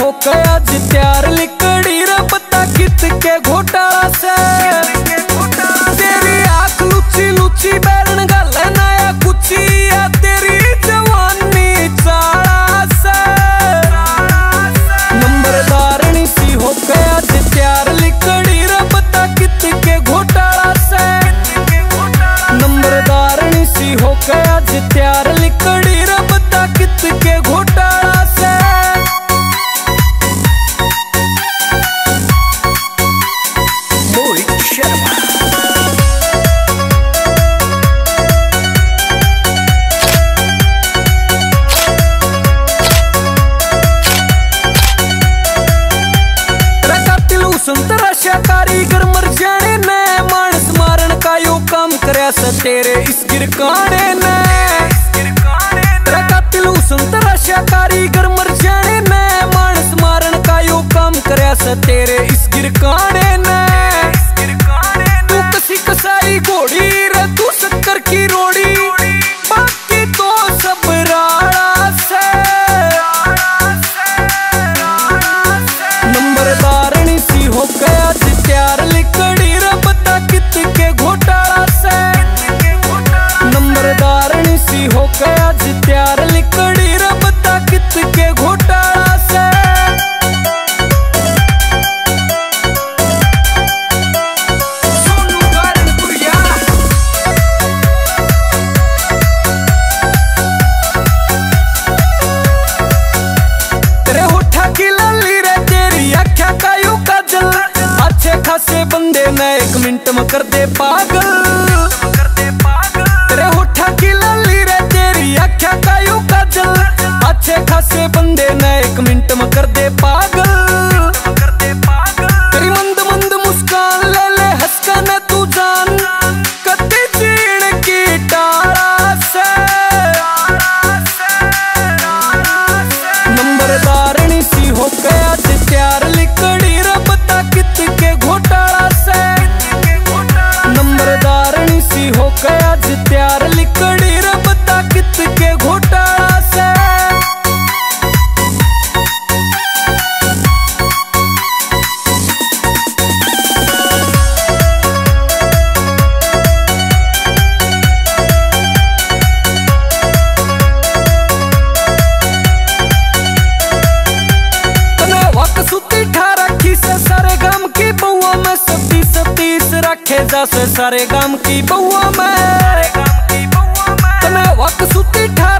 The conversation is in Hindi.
होकर आज प्यार लिकड़ी रे पता कित के घोटाला से। तेरी आँख लुची लुची संतरा कारीगर मर जाने ने मानस मारण का यो काम करे तेरे इस गिरकाने ने कर दे पा मज़ा से सारे गम की बउआ में। मैं वक्त सुती ठा